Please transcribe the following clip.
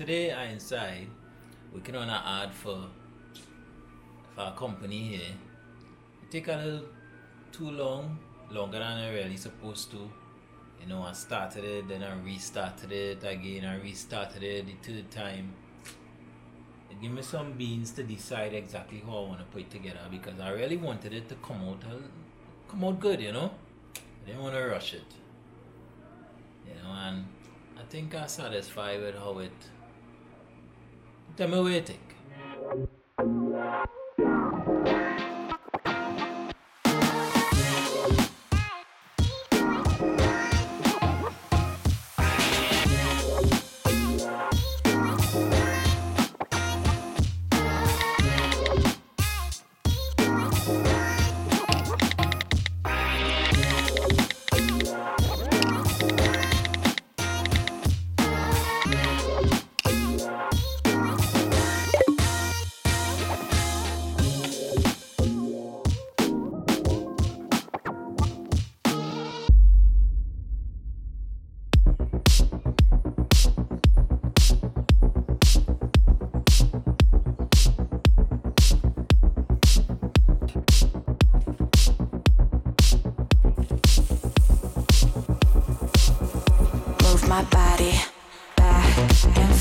today I inside working on an ad for for a company here. It take a little too long, longer than I really supposed to. You know, I started it, then I restarted it again, I restarted it to the third time. It gave me some beans to decide exactly how I want to put it together because I really wanted it to come out come out good, you know. I didn't want to rush it. You know, and I think I'm satisfied with how it Tell my body back and forth.